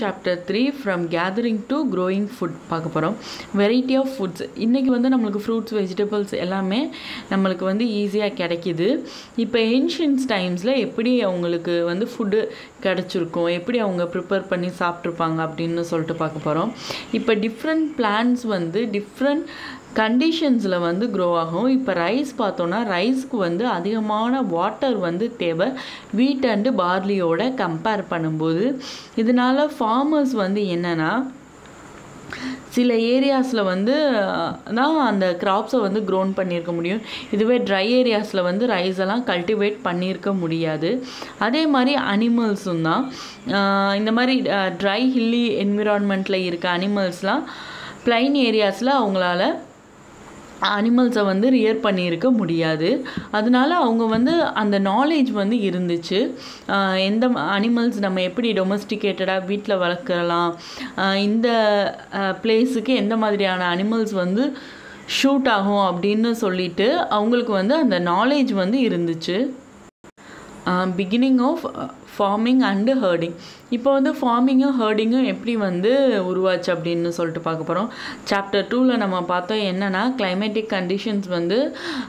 Chapter three from gathering to growing food பார்க்க போகிறோம் variety of foods இன்றைக்கி வந்து நம்மளுக்கு ஃப்ரூட்ஸ் வெஜிடபிள்ஸ் எல்லாமே நம்மளுக்கு வந்து ஈஸியாக கிடைக்கிது. இப்போ ஏன்ஷியன்ஸ் டைம்ஸில் எப்படி அவங்களுக்கு வந்து ஃபுட்டு கிடச்சிருக்கும்? எப்படி அவங்க ப்ரிப்பேர் பண்ணி சாப்பிட்ருப்பாங்க அப்படின்னு சொல்லிட்டு பார்க்க போகிறோம் இப்போ டிஃப்ரெண்ட் பிளான்ஸ் வந்து டிஃப்ரெண்ட் கண்டிஷன்ஸில் வந்து க்ரோ ஆகும். இப்போ ரைஸ் பார்த்தோன்னா ரைஸ்க்கு வந்து அதிகமான வாட்டர் வந்து தேவை. வீட் அண்டு பார்லியோட கம்பேர் பண்ணும்போது இதனால் ஃபார்மர்ஸ் வந்து என்னென்னா சில ஏரியாஸில் வந்து தான் அந்த கிராப்ஸை வந்து க்ரோன் பண்ணியிருக்க முடியும். இதுவே ட்ரை ஏரியாஸில் வந்து ரைஸ் எல்லாம் கல்டிவேட் பண்ணியிருக்க முடியாது. அதே மாதிரி அனிமல்ஸும் தான். இந்த மாதிரி ட்ரை ஹில்லி என்விரான்மெண்ட்டில் இருக்க அனிமல்ஸ்லாம் ப்ளைன் ஏரியாஸில் அவங்களால அனிமல்ஸை வந்து ரியர் பண்ணியிருக்க முடியாது. அதனால அவங்க வந்து அந்த நாலேஜ் வந்து இருந்துச்சு. எந்த அனிமல்ஸ் நம்ம எப்படி டொமஸ்டிகேட்டடாக வீட்டில் வளர்க்கலாம்? இந்த பிளேஸுக்கு எந்த மாதிரியான அனிமல்ஸ் வந்து ஷூட் ஆகும் அப்படின்னு சொல்லிட்டு அவங்களுக்கு வந்து அந்த நாலேஜ் வந்து இருந்துச்சு. Beginning of farming and herding இப்போ வந்து ஃபார்மிங்கும் ஹர்டிங்கும் எப்படி வந்து உருவாச்சு அப்படின்னு சொல்லிட்டு பார்க்க போகிறோம் சாப்டர் டூவில் நம்ம பார்த்தோம் என்னென்னா கிளைமேட்டிக் கண்டிஷன்ஸ் வந்து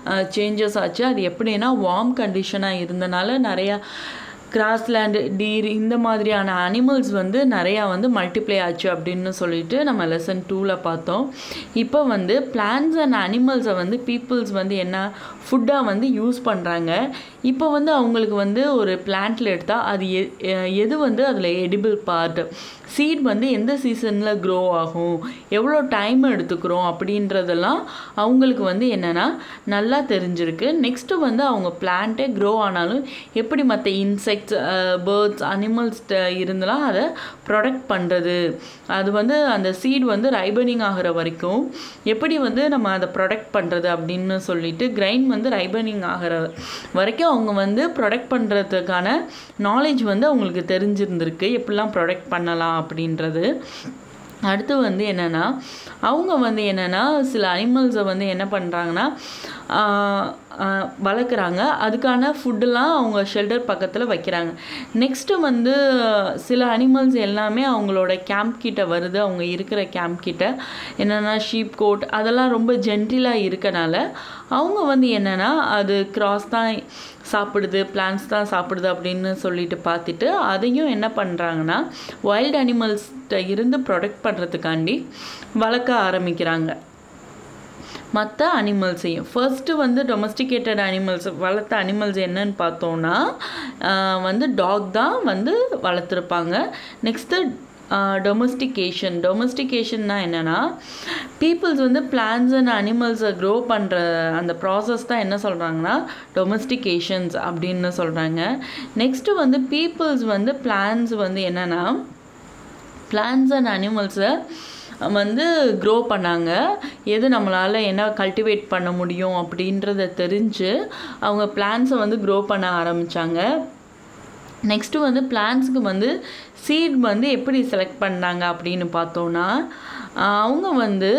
uh, சேஞ்சஸ் ஆச்சு. அது எப்படின்னா வார்ம் கண்டிஷனாக இருந்தனால நிறையா கிராஸ்லேண்டு டீர் இந்த மாதிரியான அனிமல்ஸ் வந்து நிறையா வந்து மல்டிப்ளை ஆச்சு அப்படின்னு சொல்லிட்டு நம்ம லெசன் டூவில் பார்த்தோம். இப்போ வந்து பிளான்ஸ் அண்ட் அனிமல்ஸை வந்து பீப்புள்ஸ் வந்து என்ன ஃபுட்டாக வந்து யூஸ் பண்ணுறாங்க இப்போ வந்து அவங்களுக்கு வந்து ஒரு பிளான்ட்டில் எடுத்தால் அது எது வந்து அதில் எடிபிள் பார்ட் சீட் வந்து எந்த சீசனில் க்ரோ ஆகும்? எவ்வளோ டைம் எடுத்துக்கிறோம்? அப்படின்றதெல்லாம் அவங்களுக்கு வந்து என்னென்னா நல்லா தெரிஞ்சிருக்கு. நெக்ஸ்ட்டு வந்து அவங்க பிளான்ட்டே க்ரோ ஆனாலும் எப்படி மற்ற இன்செக்ட் இன்செக்ட்ஸ் பேர்ட்ஸ் அனிமல்ஸ் இருந்தெல்லாம் அதை ப்ரொடக்ட் பண்ணுறது அது வந்து அந்த சீட் வந்து ரைபனிங் ஆகிற வரைக்கும் எப்படி வந்து நம்ம அதை ப்ரொடக்ட் பண்ணுறது அப்படின்னு சொல்லிட்டு கிரைன் வந்து ரைபனிங் ஆகிற வரைக்கும் அவங்க வந்து ப்ரொடக்ட் பண்ணுறதுக்கான நாலேஜ் வந்து அவங்களுக்கு தெரிஞ்சிருந்திருக்கு. எப்படிலாம் ப்ரொடக்ட் பண்ணலாம் அப்படின்றது. அடுத்து வந்து என்னென்னா அவங்க வந்து என்னென்னா சில அனிமல்ஸை வந்து என்ன பண்ணுறாங்கன்னா வளர்க்குறாங்க. அதுக்கான ஃபுட்டெல்லாம் அவங்க ஷெல்டர் பக்கத்தில் வைக்கிறாங்க. நெக்ஸ்ட்டு வந்து சில அனிமல்ஸ் எல்லாமே அவங்களோட கேம்ப் கிட்ட வருது. அவங்க இருக்கிற கேம்ப் கிட்ட. என்னென்னா ஷீப் கோட் அதெல்லாம் ரொம்ப ஜென்டிலாக இருக்கனால அவங்க வந்து என்னென்னா அது கிராஸ் தான் சாப்பிடுது பிளான்ஸ் தான் சாப்பிடுது அப்படின்னு சொல்லிட்டு பார்த்துட்டு அதையும் என்ன பண்ணுறாங்கன்னா வைல்ட் அனிமல்ஸ்கிட்ட இருந்து ப்ரொடெக்ட் பண்ணுறதுக்காண்டி வளர்க்க ஆரம்பிக்கிறாங்க. மற்ற அனிமல்ஸையும் ஃபர்ஸ்ட்டு வந்து டொமஸ்டிகேட்டட் அனிமல்ஸ் வளர்த்த அனிமல்ஸ் என்னன்னு பார்த்தோன்னா வந்து டாக் தான் வந்து வளர்த்துருப்பாங்க. நெக்ஸ்ட்டு டொமஸ்டிகேஷன் டொமஸ்டிகேஷன்னா என்னென்னா பீப்புள்ஸ் வந்து பிளான்ஸ் அண்ட் அனிமல்ஸை க்ரோ பண்ணுற அந்த ப்ராசஸ் தான் என்ன சொல்கிறாங்கன்னா டொமஸ்டிகேஷன்ஸ் அப்படின்னு சொல்கிறாங்க நெக்ஸ்ட்டு வந்து பீப்புள்ஸ் வந்து பிளான்ஸ் வந்து என்னென்னா பிளான்ஸ் அண்ட் அனிமல்ஸை வந்து க்ரோ பண்ணாங்க. எது நம்மளால் என்ன கல்டிவேட் பண்ண முடியும் அப்படின்றத தெரிஞ்சு அவங்க பிளான்ஸை வந்து க்ரோ பண்ண ஆரம்பித்தாங்க நெக்ஸ்ட்டு வந்து பிளான்ஸுக்கு வந்து சீட் வந்து எப்படி செலக்ட் பண்ணாங்க அப்படின்னு பார்த்தோன்னா அவங்க வந்து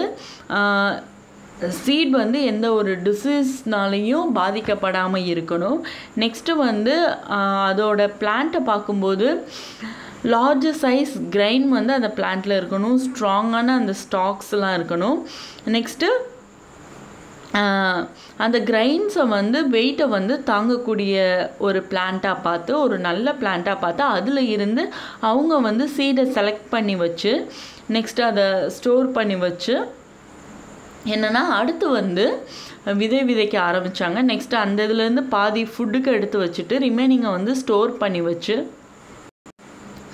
சீட் வந்து எந்த ஒரு டிசீஸ்னாலையும் பாதிக்கப்படாமல் இருக்கணும். நெக்ஸ்ட்டு வந்து அதோட பிளான்ட்டை பார்க்கும்போது லார்ஜ் சைஸ் கிரைன் வந்து அந்த பிளான்ட்டில் இருக்கணும். ஸ்ட்ராங்கான அந்த ஸ்டாக்ஸ்லாம் இருக்கணும். நெக்ஸ்ட்டு அந்த கிரைன்ஸை வந்து வெயிட்டை வந்து தாங்கக்கூடிய ஒரு பிளான்ட்டாக பார்த்து ஒரு நல்ல பிளான்ட்டாக பார்த்து அதில் இருந்து அவங்க வந்து சீடை செலக்ட் பண்ணி வச்சு நெக்ஸ்ட்டு அதை ஸ்டோர் பண்ணி வச்சு என்னென்னா அடுத்து வந்து விதை விதைக்க ஆரம்பித்தாங்க நெக்ஸ்ட்டு அந்த இதுலேருந்து பாதி ஃபுட்டுக்கு எடுத்து வச்சுட்டு ரிமைனிங்கை வந்து ஸ்டோர் பண்ணி வச்சு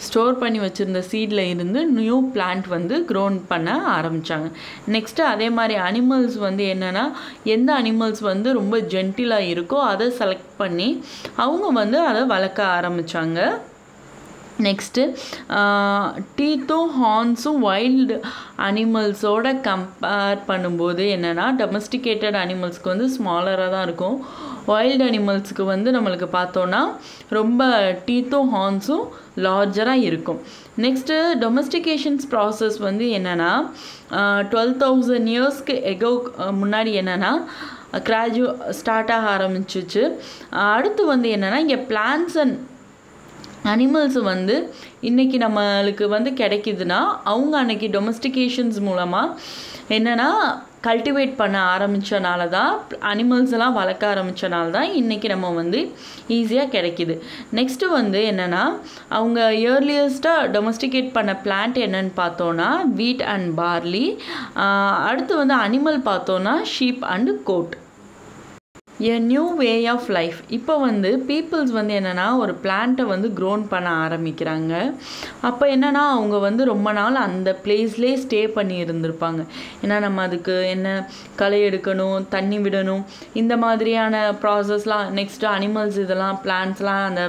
ஸ்டோர் பண்ணி வச்சுருந்த சீடில் இருந்து நியூ பிளான்ட் வந்து க்ரோன் பண்ண ஆரம்பித்தாங்க நெக்ஸ்ட்டு அதே மாதிரி அனிமல்ஸ் வந்து என்னென்னா எந்த அனிமல்ஸ் வந்து ரொம்ப ஜென்டிலாக இருக்கோ அதை செலக்ட் பண்ணி அவங்க வந்து அதை வளர்க்க ஆரம்பித்தாங்க நெக்ஸ்ட்டு டீத்தும் ஹார்ன்ஸும் வைல்டு அனிமல்ஸோட கம்பேர் பண்ணும்போது என்னென்னா டொமஸ்டிகேட்டட் அனிமல்ஸ்க்கு வந்து ஸ்மாலராக தான் இருக்கும். வைல்டு அனிமல்ஸுக்கு வந்து நம்மளுக்கு பார்த்தோன்னா ரொம்ப டீத்தும் ஹார்ன்ஸும் லார்ஜராக இருக்கும். நெக்ஸ்ட்டு டொமஸ்டிகேஷன்ஸ் ப்ராசஸ் வந்து என்னென்னா டுவெல் தௌசண்ட் இயர்ஸ்க்கு எகோ முன்னாடி என்னென்னா கிராஜு ஸ்டார்ட் ஆக ஆரம்பிச்சிச்சு. அடுத்து வந்து என்னென்னா இங்கே பிளான்ஸ் அண்ட் அனிமல்ஸ் வந்து இன்றைக்கி நம்மளுக்கு வந்து கிடைக்குதுன்னா அவங்க அன்றைக்கி டொமஸ்டிகேஷன்ஸ் மூலமாக என்னென்னா கல்டிவேட் பண்ண ஆரம்பித்தனால தான் அனிமல்ஸ் எல்லாம் வளர்க்க ஆரம்பித்தனால தான் இன்றைக்கி நம்ம வந்து ஈஸியாக கிடைக்கிது. நெக்ஸ்ட்டு வந்து என்னென்னா அவங்க இயர்லியஸ்ட்டாக டொமஸ்டிகேட் பண்ண பிளான்ட் என்னன்னு பார்த்தோன்னா வீட் அண்ட் பார்லி அடுத்து வந்து அனிமல் பார்த்தோன்னா sheep and goat a new way of life இப்போ வந்து பீப்புள்ஸ் வந்து என்னென்னா ஒரு பிளான்ட்டை வந்து க்ரோன் பண்ண ஆரம்பிக்கிறாங்க. அப்போ என்னென்னா அவங்க வந்து ரொம்ப நாள் அந்த பிளேஸ்லேயே ஸ்டே பண்ணி இருந்திருப்பாங்க. ஏன்னா நம்ம அதுக்கு என்ன களை எடுக்கணும் தண்ணி விடணும் இந்த மாதிரியான ப்ராசஸ்லாம் நெக்ஸ்ட்டு அனிமல்ஸ் இதெல்லாம் பிளான்ட்ஸ்லாம் அந்த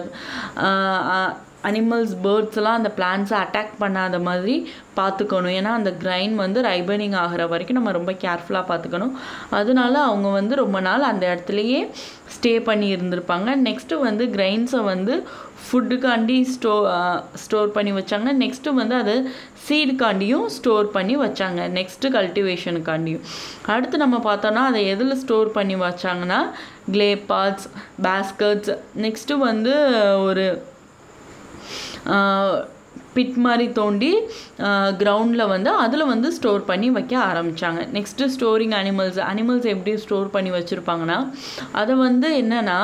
அனிமல்ஸ் பேர்ட்ஸ்லாம் அந்த பிளான்ஸை அட்டாக் பண்ணாத மாதிரி பார்த்துக்கணும். ஏன்னா அந்த கிரைன் வந்து ரைபனிங் ஆகிற வரைக்கும் நம்ம ரொம்ப கேர்ஃபுல்லாக பார்த்துக்கணும். அதனால அவங்க வந்து ரொம்ப நாள் அந்த இடத்துலையே ஸ்டே பண்ணி இருந்திருப்பாங்க. நெக்ஸ்ட்டு வந்து கிரைன்ஸை வந்து ஃபுட்டுக்காண்டி ஸ்டோ ஸ்டோர் பண்ணி வச்சாங்க. நெக்ஸ்ட்டு வந்து அதை சீடுக்காண்டியும் ஸ்டோர் பண்ணி வச்சாங்க. நெக்ஸ்ட்டு கல்டிவேஷனுக்காண்டியும் அடுத்து நம்ம பார்த்தோன்னா அதை எதில் ஸ்டோர் பண்ணி வச்சாங்கன்னா க்ளே பாட்ஸ் பேஸ்கட்ஸ் நெக்ஸ்ட்டு வந்து ஒரு பிட் மாதிரி தோண்டி கிரவுண்டில் வந்து அதில் வந்து ஸ்டோர் பண்ணி வைக்க ஆரம்பித்தாங்க நெக்ஸ்ட்டு ஸ்டோரிங் அனிமல்ஸ் அனிமல்ஸ் எப்படி ஸ்டோர் பண்ணி வச்சுருப்பாங்கன்னா அதை வந்து என்னென்னா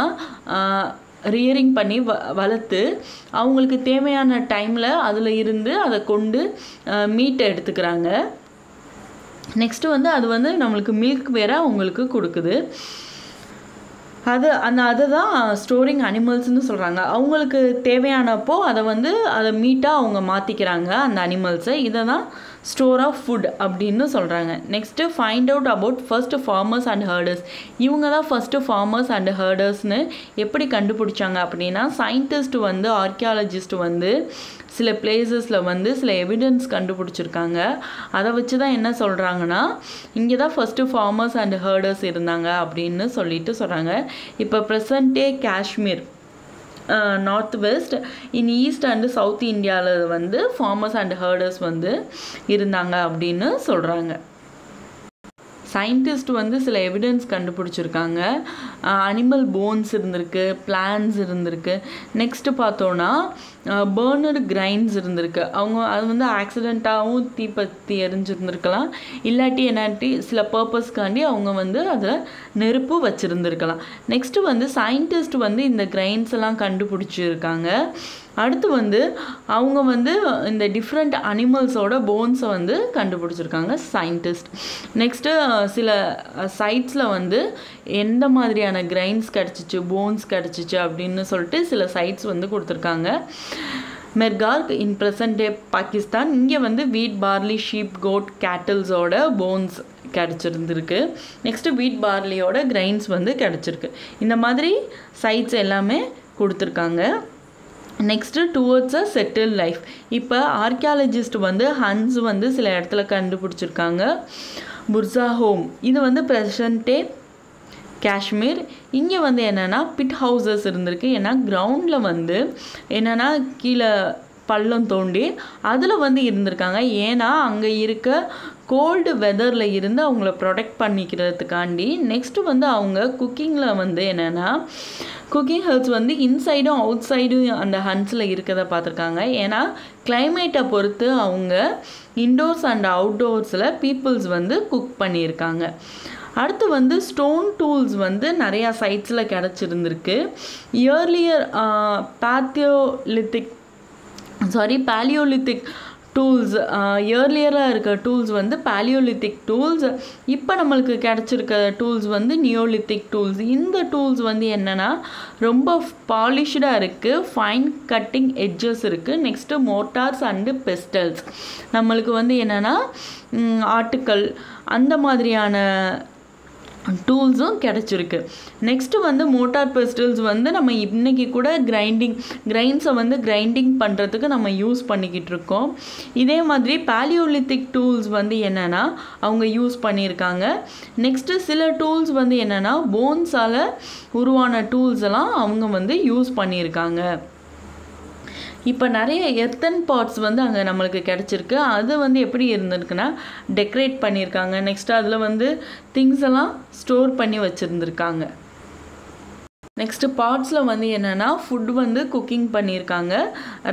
ரியரிங் பண்ணி வ வளர்த்து அவங்களுக்கு தேவையான டைமில் அதில் இருந்து அதை கொண்டு மீட்டை எடுத்துக்கிறாங்க. நெக்ஸ்ட்டு வந்து அது வந்து நம்மளுக்கு மில்க் வேற அவங்களுக்கு கொடுக்குது. அது அந்த அதுதான் ஸ்டோரிங் அனிமல்ஸ்னு சொல்கிறாங்க அவங்களுக்கு தேவையானப்போ அதை வந்து அதை மீட்டாக அவங்க மாற்றிக்கிறாங்க அந்த அனிமல்ஸை இதை தான் ஸ்டோர் ஆஃப் ஃபுட் அப்படின்னு சொல்கிறாங்க next find out about first farmers and herders இவங்க தான் ஃபஸ்ட்டு ஃபார்மர்ஸ் அண்ட் ஹர்டர்ஸ்னு எப்படி கண்டுபிடிச்சாங்க அப்படின்னா சயின்டிஸ்ட் வந்து ஆர்கியாலஜிஸ்ட் வந்து சில பிளேசஸில் வந்து சில எவிடன்ஸ் கண்டுபிடிச்சிருக்காங்க. அதை வச்சு தான் என்ன சொல்கிறாங்கன்னா இங்கே தான் ஃபஸ்ட்டு ஃபார்மர்ஸ் அண்ட் ஹர்டர்ஸ் இருந்தாங்க அப்படின்னு சொல்லிட்டு சொல்கிறாங்க இப்போ ப்ரெசண்ட்டே Kashmir. North west in east and south இந்தியாவில் வந்து ஃபார்மர்ஸ் அண்ட் ஹர்டர்ஸ் வந்து இருந்தாங்க அப்படின்னு சொல்கிறாங்க சயின்டிஸ்ட் வந்து சில எவிடன்ஸ் கண்டுபிடிச்சிருக்காங்க. அனிமல் போன்ஸ் இருந்திருக்கு பிளான்ஸ் இருந்திருக்கு. நெக்ஸ்ட்டு பார்த்தோன்னா பேர்னர் கிரைன்ஸ் இருந்திருக்கு. அவங்க அது வந்து ஆக்சிடெண்ட்டாகவும் தீப்பத்தி எரிஞ்சிருந்துருக்கலாம். இல்லாட்டி என்னாட்டி சில பர்பஸ்க்காண்டி அவங்க வந்து அதில் நெருப்பு வச்சுருந்துருக்கலாம். நெக்ஸ்ட்டு வந்து சயின்டிஸ்ட் வந்து இந்த கிரைன்ஸ் எல்லாம் கண்டுபிடிச்சிருக்காங்க. அடுத்து வந்து அவங்க வந்து இந்த டிஃப்ரெண்ட் அனிமல்ஸோட போன்ஸை வந்து கண்டுபிடிச்சிருக்காங்க சயின்டிஸ்ட் நெக்ஸ்ட்டு சில சைட்ஸில் வந்து எந்த மாதிரியான கிரைன்ஸ் கிடச்சிச்சு போன்ஸ் கிடச்சிச்சு அப்படின்னு சொல்லிட்டு சில சைட்ஸ் வந்து கொடுத்துருக்காங்க. மெர்கார்க் இன் ப்ரெசன்ட் டே பாகிஸ்தான் இங்கே வந்து வீட் பார்லி ஷீப் கோட் கேட்டில்ஸோட போன்ஸ் கிடச்சிருந்துருக்கு. நெக்ஸ்ட்டு வீட் பார்லியோட கிரைன்ஸ் வந்து கிடச்சிருக்கு. இந்த மாதிரி சைட்ஸ் எல்லாமே கொடுத்துருக்காங்க. Next towards a settle life இப்போ ஆர்கியாலஜிஸ்ட் வந்து ஹன்ஸ் வந்து சில இடத்துல கண்டுபிடிச்சிருக்காங்க. புர்சா ஹோம் இது வந்து ப்ரெசன்ட்டே காஷ்மீர் இங்கே வந்து என்னென்னா பிட் ஹவுசஸ் இருந்திருக்கு. ஏன்னா கிரவுண்டில் வந்து என்னென்னா கீழே பள்ளம் தோண்டி அதில் வந்து இருந்திருக்காங்க. ஏன்னா அங்கே இருக்க கோல்டு வெதரில் இருந்து அவங்கள ப்ரொடெக்ட் பண்ணிக்கிறதுக்காண்டி நெக்ஸ்ட்டு வந்து அவங்க குக்கிங்கில் வந்து என்னென்னா குக்கிங் ஹெல்ஸ் வந்து இன்சைடும் அவுட் சைடும் அந்த ஹன்ஸில் இருக்கிறத பார்த்துருக்காங்க. ஏன்னா கிளைமேட்டை பொறுத்து அவங்க இன்டோர்ஸ் அண்ட் அவுட்டோர்ஸில் பீப்புள்ஸ் வந்து குக் பண்ணியிருக்காங்க. அடுத்து வந்து ஸ்டோன் டூல்ஸ் வந்து நிறையா சைட்ஸில் கிடச்சிருந்துருக்கு. இயர்லியர் பேத்தியோலித்திக் சாரி பேலியோலித்திக் டூல்ஸ் இயர்லியராக இருக்க டூல்ஸ் வந்து பேலியோலித்திக் டூல்ஸ் இப்போ நம்மளுக்கு கிடச்சிருக்க டூல்ஸ் வந்து நியோலித்திக் டூல்ஸ் இந்த டூல்ஸ் வந்து என்னென்னா ரொம்ப பாலிஷ்டாக இருக்குது ஃபைன் கட்டிங் எட்ஜஸ் இருக்குது நெக்ஸ்ட்டு மோட்டார்ஸ் அண்டு பெஸ்டல்ஸ் நம்மளுக்கு வந்து என்னென்னா ஆட்டுக்கள் அந்த மாதிரியான டூல்ஸும் கிடச்சிருக்கு. நெக்ஸ்ட்டு வந்து மோட்டார் பெஸ்டல்ஸ் வந்து நம்ம இன்றைக்கி கூட கிரைண்டிங் கிரைண்ட்ஸை வந்து கிரைண்டிங் பண்ணுறதுக்கு நம்ம யூஸ் பண்ணிக்கிட்டு இருக்கோம். இதே மாதிரி பேலியோலித்திக் டூல்ஸ் வந்து என்னென்னா அவங்க யூஸ் பண்ணியிருக்காங்க. நெக்ஸ்ட்டு சில டூல்ஸ் வந்து என்னென்னா போன்ஸால் உருவான டூல்ஸ் எல்லாம் அவங்க வந்து யூஸ் பண்ணியிருக்காங்க. இப்போ நிறைய எர்த்தன் பாட்ஸ் வந்து அங்கே நம்மளுக்கு கிடச்சிருக்கு. அது வந்து எப்படி இருந்திருக்குன்னா டெக்கரேட் பண்ணியிருக்காங்க. நெக்ஸ்ட் அதில் வந்து திங்ஸ் எல்லாம் ஸ்டோர் பண்ணி வச்சுருந்துருக்காங்க. நெக்ஸ்ட்டு பாட்ஸில் வந்து என்னென்னா ஃபுட் வந்து குக்கிங் பண்ணியிருக்காங்க.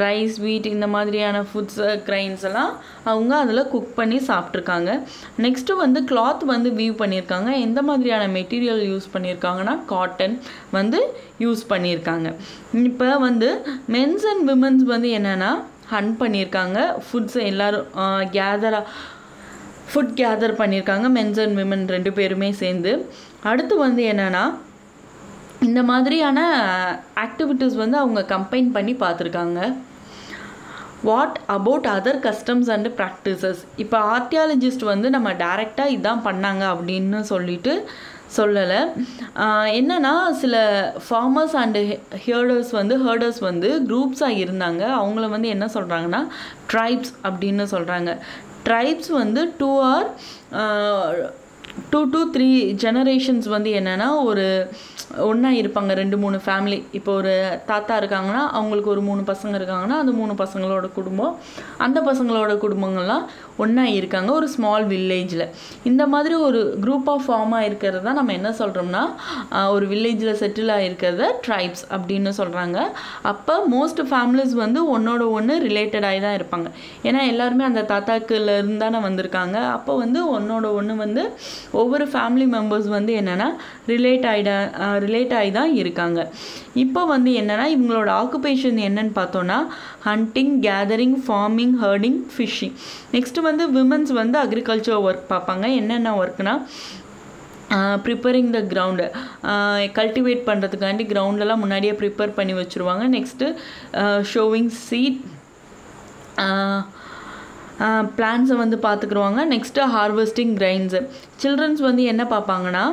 ரைஸ் வீட் இந்த மாதிரியான ஃபுட்ஸ் கிரைன்ஸ் uh, எல்லாம் அவங்க அதில் குக் பண்ணி சாப்பிட்ருக்காங்க நெக்ஸ்ட்டு வந்து கிளாத் வந்து வீவ் பண்ணியிருக்காங்க. எந்த மாதிரியான மெட்டீரியல் யூஸ் பண்ணியிருக்காங்கன்னா காட்டன் வந்து யூஸ் பண்ணியிருக்காங்க. இப்போ வந்து மென்ஸ் அண்ட் விமன்ஸ் வந்து என்னென்னா ஹன் பண்ணியிருக்காங்க. ஃபுட்ஸ் எல்லோரும் கேதராக ஃபுட் கேதர் பண்ணியிருக்காங்க. மென்ஸ் அண்ட் விமன் ரெண்டு பேருமே சேர்ந்து. அடுத்து வந்து என்னென்னா இந்த மாதிரியான ஆக்டிவிட்டீஸ் வந்து அவங்க கம்பைன் பண்ணி பார்த்துருக்காங்க. What about other customs and practices இப்போ ஆர்டியாலஜிஸ்ட் வந்து நம்ம டைரெக்டாக இதான் பண்ணாங்க அப்படின்னு சொல்லிட்டு சொல்லலை. என்னென்னா சில ஃபார்மர்ஸ் அண்டு ஹியர்டர்ஸ் வந்து ஹேர்டர்ஸ் வந்து குரூப்ஸாக இருந்தாங்க. அவங்கள வந்து என்ன சொல்கிறாங்கன்னா ட்ரைப்ஸ் அப்படின்னு சொல்கிறாங்க ட்ரைப்ஸ் வந்து two or two two three generations வந்து என்னென்னா ஒரு ஒன்றா இருப்பாங்க ரெண்டு மூணு ஃபேமிலி இப்போ ஒரு தாத்தா இருக்காங்கன்னா அவங்களுக்கு ஒரு மூணு பசங்க இருக்காங்கன்னா அந்த மூணு பசங்களோட குடும்பம். அந்த பசங்களோட குடும்பங்கள்லாம் ஒன்றா இருக்காங்க ஒரு ஸ்மால் வில்லேஜில் இந்த மாதிரி ஒரு குரூப் ஆஃப் ஃபார்மாக இருக்கிறது தான் நம்ம என்ன சொல்கிறோம்னா ஒரு வில்லேஜில் செட்டில் ஆகிருக்கிறத ட்ரைப்ஸ் அப்படின்னு சொல்கிறாங்க அப்போ மோஸ்ட் ஃபேமிலிஸ் வந்து ஒன்றோட ஒன்று ரிலேட்டடாகி தான் இருப்பாங்க. ஏன்னா எல்லாருமே அந்த தாத்தாக்குலேருந்து தானே வந்திருக்காங்க. அப்போ வந்து ஒன்றோட ஒன்று வந்து ஒவ்வொரு ஃபேமிலி மெம்பர்ஸ் வந்து என்னென்னா ரிலேட் ஆகிட ரிலேட் ஆகி தான் இருக்காங்க. இப்போ வந்து என்னென்னா இவங்களோட ஆக்குபேஷன் என்னன்னு பார்த்தோன்னா hunting gathering farming herding fishing next வந்து விமன்ஸ் வந்து அக்ரிகல்ச்சர் ஒர்க் பார்ப்பாங்க. என்னென்ன ஒர்க்னா ப்ரிப்பரிங் த கிரவுண்டு கல்டிவேட் பண்ணுறதுக்காண்டி கிரவுண்டெல்லாம் முன்னாடியே ப்ரிப்பேர் பண்ணி வச்சுருவாங்க. நெக்ஸ்ட்டு ஷோவிங் சீட் பிளான்ஸை வந்து பார்த்துக்குருவாங்க நெக்ஸ்ட்டு ஹார்வெஸ்டிங் கிரைன்ஸு சில்ட்ரன்ஸ் வந்து என்ன பார்ப்பாங்கன்னா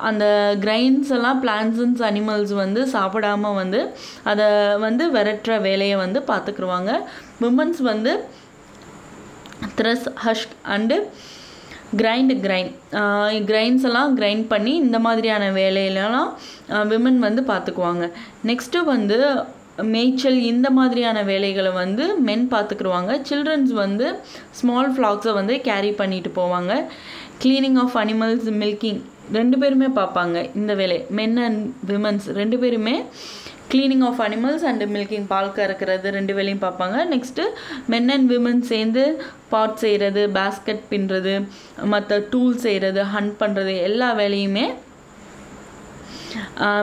அந்த கிரைன்ஸ் எல்லாம் பிளான்ஸ் அனிமல்ஸ் வந்து சாப்பிடாம வந்து அதை வந்து விரட்டுற வேலையை வந்து பார்த்துக்குருவாங்க விமன்ஸ் வந்து thresh husk and grind grind grains எல்லாம் கிரைண்ட் பண்ணி இந்த மாதிரியான வேலையிலலாம் விமன் வந்து பார்த்துக்குவாங்க நெக்ஸ்ட்டு வந்து மேய்ச்சல் இந்த மாதிரியான வேலைகளை வந்து மென் பார்த்துக்குருவாங்க. சில்ட்ரன்ஸ் வந்து ஸ்மால் ஃப்ளாக்ஸை வந்து கேரி பண்ணிட்டு போவாங்க. க்ளீனிங் ஆஃப் அனிமல்ஸ் மில்கிங் ரெண்டு பேருமே பார்ப்பாங்க இந்த வேலை. மென் அண்ட் விமன்ஸ் ரெண்டு பேருமே cleaning of animals and milking பால் கறக்கிறது ரெண்டு வேலையும் பார்ப்பாங்க. நெக்ஸ்ட்டு மென் அண்ட் விமன் சேர்ந்து பாட் செய்கிறது பேஸ்கெட் பின்னுறது மற்ற டூல் செய்கிறது ஹண்ட் பண்ணுறது எல்லா வேலையுமே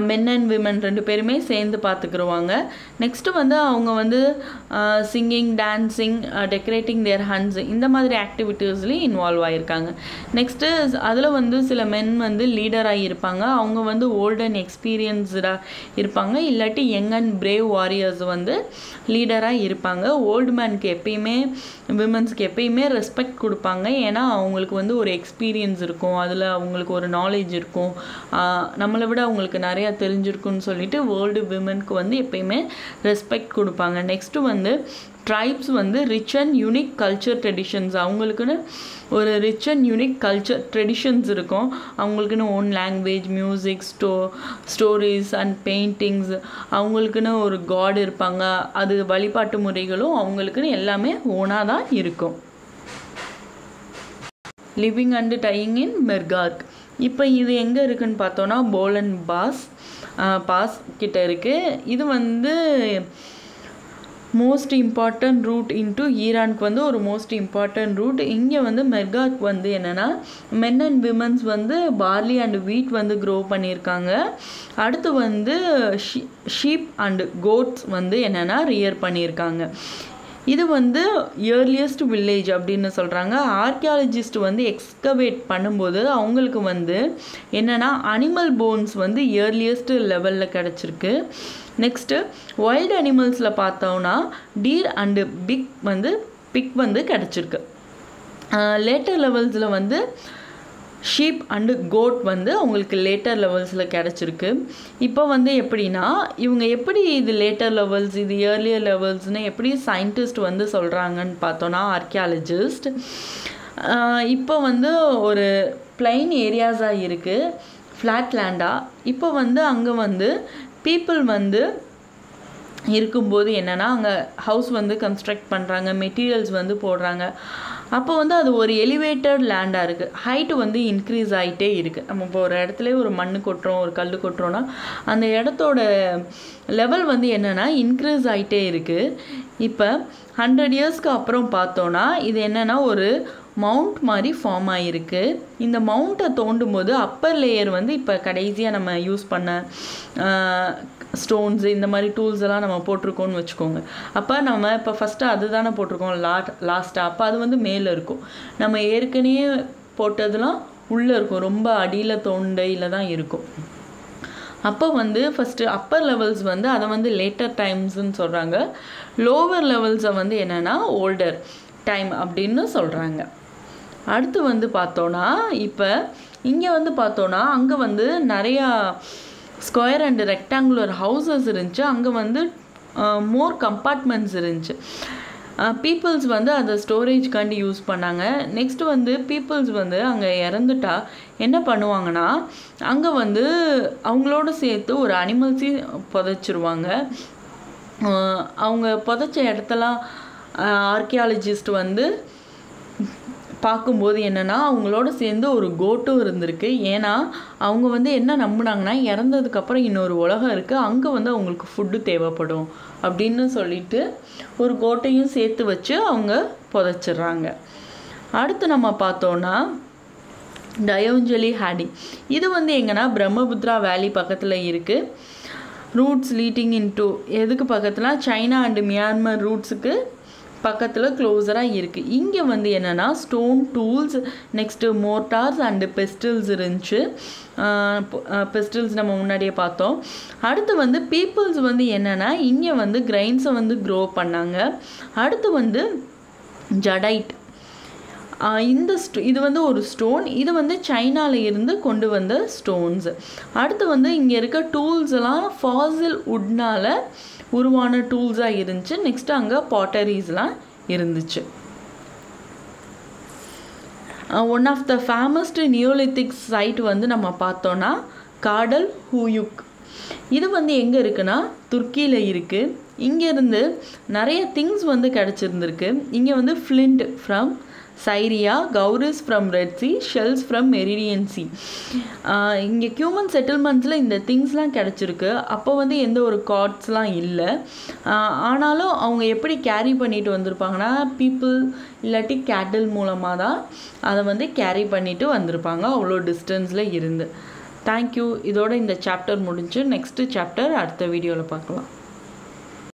மென் அண்ட் விமன் ரெண்டு பேருமே சேர்ந்து பார்த்துக்குருவாங்க. நெக்ஸ்ட்டு வந்து அவங்க வந்து singing dancing decorating their huts இந்த மாதிரி ஆக்டிவிட்டீஸ்லேயும் இன்வால்வ் ஆகியிருக்காங்க நெக்ஸ்ட்டு அதில் வந்து சில மென் வந்து லீடராக இருப்பாங்க. அவங்க வந்து ஓல்ட் அண்ட் எக்ஸ்பீரியன்ஸ்டாக இருப்பாங்க. இல்லாட்டி யங் அண்ட் பிரேவ் வாரியர்ஸ் வந்து லீடராக இருப்பாங்க. ஓல்டு மேனுக்கு எப்பயுமே விமன்ஸ்க்கு எப்பயுமே ரெஸ்பெக்ட் கொடுப்பாங்க. ஏன்னா அவங்களுக்கு வந்து ஒரு எக்ஸ்பீரியன்ஸ் இருக்கும். அதில் அவங்களுக்கு ஒரு நாலேஜ் இருக்கும். நம்மளை விட அவங்களுக்கு நிறையா தெரிஞ்சிருக்குன்னு சொல்லிட்டு வேர்ல்டு விமனுக்கு வந்து எப்பயுமே ரெஸ்பெக்ட் கொடுப்பாங்க. நெக்ஸ்ட்டு வந்து ட்ரைப்ஸ் வந்து rich and unique culture traditions அவங்களுக்குன்னு ஒரு rich and unique culture traditions இருக்கும். அவங்களுக்குன்னு own language music sto stories and paintings அவங்களுக்குன்னு ஒரு காட் இருப்பாங்க. அது வழிபாட்டு முறைகளும் அவங்களுக்குன்னு எல்லாமே ஓனாக தான் இருக்கும். Living and dying in Mehrgarh இப்போ இது எங்கே இருக்குதுன்னு பார்த்தோன்னா போலன் பாஸ் பாஸ் கிட்ட இருக்குது இது வந்து மோஸ்ட் இம்பார்ட்டன்ட் ரூட் இன்ட்டு ஈரானுக்கு வந்து ஒரு மோஸ்ட் இம்பார்ட்டன்ட் ரூட் இங்கே வந்து மெர்காக் வந்து என்னென்னா மென் அண்ட் விமன்ஸ் வந்து பார்லி அண்ட் வீட் வந்து க்ரோ பண்ணியிருக்காங்க. அடுத்து வந்து ஷீப் அண்டு கோட்ஸ் வந்து என்னென்னா ரியர் பண்ணியிருக்காங்க. இது வந்து ஏர்லியஸ்ட் வில்லேஜ் அப்படின்னு சொல்கிறாங்க ஆர்கியாலஜிஸ்ட் வந்து எக்ஸ்கவேட் பண்ணும்போது அவங்களுக்கு வந்து என்னென்னா அனிமல் போன்ஸ் வந்து ஏர்லியஸ்ட் லெவலில் கிடச்சிருக்கு. நெக்ஸ்ட்டு வைல்டு அனிமல்ஸில் பார்த்தோம்னா டீர் அண்டு பிக் வந்து பிக் வந்து கிடச்சிருக்கு. லேட்டர் லெவல்ஸில் வந்து ஷீப் அண்டு கோட் வந்து அவங்களுக்கு லேட்டர் லெவல்ஸில் கிடச்சிருக்கு. இப்போ வந்து எப்படின்னா இவங்க எப்படி இது லேட்டர் லெவல்ஸ் இது இயர்லியர் லெவல்ஸ்னு எப்படி சயின்டிஸ்ட் வந்து சொல்கிறாங்கன்னு பார்த்தோன்னா ஆர்கியாலஜிஸ்ட் இப்போ வந்து ஒரு பிளைன் ஏரியாஸாக இருக்குது ஃப்ளாட் லேண்டாக இப்போ வந்து அங்கே வந்து பீப்புள் வந்து இருக்கும்போது என்னென்னா அங்கே ஹவுஸ் வந்து கன்ஸ்ட்ரக்ட் பண்ணுறாங்க மெட்டீரியல்ஸ் வந்து போடுறாங்க. அப்போ வந்து அது ஒரு எலிவேட்டட் லேண்டாக இருக்குது ஹைட்டு வந்து இன்க்ரீஸ் ஆகிட்டே இருக்குது நம்ம இப்போ ஒரு இடத்துல ஒரு மண் கொட்டுறோம் ஒரு கல் கொட்டுறோன்னா அந்த இடத்தோட லெவல் வந்து என்னென்னா இன்க்ரீஸ் ஆகிட்டே இருக்குது இப்போ ஹண்ட்ரட் இயர்ஸ்க்கு அப்புறம் பார்த்தோன்னா இது என்னென்னா ஒரு மவுண்ட் மாதிரி ஃபார்ம் ஆகிருக்கு இந்த மவுண்ட்டை தோண்டும் போது அப்பர் லேயர் வந்து இப்போ கடைசியாக நம்ம யூஸ் பண்ண ஸ்டோன்ஸு இந்த மாதிரி டூல்ஸ் எல்லாம் நம்ம போட்டிருக்கோம்னு வச்சுக்கோங்க. அப்போ நம்ம இப்போ ஃபஸ்ட்டு அது தானே போட்டிருக்கோம் லாட் லாஸ்ட்டாக அப்போ அது வந்து மேலே இருக்கும். நம்ம ஏற்கனவே போட்டதெல்லாம் உள்ளே இருக்கும். ரொம்ப அடியில் தோண்டையில் தான் இருக்கும். அப்போ வந்து ஃபஸ்ட்டு அப்பர் லெவல்ஸ் வந்து அதை வந்து லேட்டர் டைம்ஸ்ன்னு சொல்கிறாங்க லோவர் லெவல்ஸை வந்து என்னென்னா ஓல்டர் டைம் அப்படின்னு சொல்கிறாங்க அடுத்து வந்து பார்த்தோன்னா இப்போ இங்கே வந்து பார்த்தோன்னா அங்கே வந்து நிறையா ஸ்கொயர் அண்டு ரெக்டாங்குலர் ஹவுசஸ் இருந்துச்சு. அங்கே வந்து மோர் கம்பார்ட்மெண்ட்ஸ் இருந்துச்சு. பீப்புள்ஸ் வந்து அதை ஸ்டோரேஜ்க்காண்டி யூஸ் பண்ணாங்க. நெக்ஸ்ட் வந்து பீப்புள்ஸ் வந்து அங்கே இறந்துட்டா என்ன பண்ணுவாங்கன்னா அங்கே வந்து அவங்களோட சேர்த்து ஒரு அனிமல்ஸையும் புதைச்சிருவாங்க. அவங்க புதைச்ச இடத்தெல்லாம் ஆர்கியாலஜிஸ்ட் வந்து பார்க்கும்போது என்னென்னா அவங்களோட சேர்ந்து ஒரு கோட்டும் இருந்திருக்கு. ஏன்னா அவங்க வந்து என்ன நம்பினாங்கன்னா இறந்ததுக்கப்புறம் இன்னொரு உலகம் இருக்குது அங்கே வந்து அவங்களுக்கு ஃபுட்டு தேவைப்படும் அப்படின்னு சொல்லிட்டு ஒரு கோட்டையும் சேர்த்து வச்சு அவங்க புதைச்சிட்றாங்க. அடுத்து நம்ம பார்த்தோன்னா டயோஞ்சலி ஹேடி. இது வந்து எங்கன்னா பிரம்மபுத்ரா வேலி பக்கத்தில் இருக்குது ரூட்ஸ் லீட்டிங் இன் டூ எதுக்கு பக்கத்தில்? சைனா அண்டு மியான்மர் ரூட்ஸுக்கு பக்கத்தில் க்ளோஸராக இருக்குது இங்கே வந்து என்னென்னா stone tools next mortars and pestles இருந்துச்சு. பெஸ்டில்ஸ் நம்ம முன்னாடியே பார்த்தோம். அடுத்து வந்து பீப்புள்ஸ் வந்து என்னென்னா இங்கே வந்து கிரைன்ஸை வந்து க்ரோ பண்ணாங்க. அடுத்து வந்து ஜடைட் இந்த ஸ்டோ இது வந்து ஒரு ஸ்டோன் இது வந்து சைனாவில் இருந்து கொண்டு வந்த ஸ்டோன்ஸ் அடுத்து வந்து இங்கே இருக்க டூல்ஸ் எல்லாம் ஃபாசில் உட்னால் உருவான டூல்ஸாக இருந்துச்சு. நெக்ஸ்ட் அங்கே பாட்டரிஸ்லாம் இருந்துச்சு. One of the famous neolithic site வந்து நம்ம பார்த்தோன்னா காடல் ஹூயுக். இது வந்து எங்கே இருக்குன்னா துர்க்கியில் இருக்குது இங்கேருந்து நிறைய திங்ஸ் வந்து கிடச்சிருந்துருக்கு. இங்கே வந்து flint from Syria cowries from Red Sea shells from Mediterranean Sea இங்கே ஹியூமன் செட்டில்மெண்ட்ஸில் இந்த திங்ஸ்லாம் கிடச்சிருக்கு. அப்போ வந்து எந்த ஒரு கார்ட்ஸ்லாம் இல்லை. ஆனாலும் அவங்க எப்படி கேரி பண்ணிட்டு வந்திருப்பாங்கன்னா பீப்புள் இல்லாட்டி கேட்டில் மூலமாக தான் அதை வந்து கேரி பண்ணிட்டு வந்திருப்பாங்க. அவ்வளோ டிஸ்டன்ஸில் இருந்து. தேங்க்யூ இதோட இந்த சாப்டர் முடிஞ்சு நெக்ஸ்ட்டு சாப்டர் அடுத்த வீடியோவில் பார்க்கலாம்.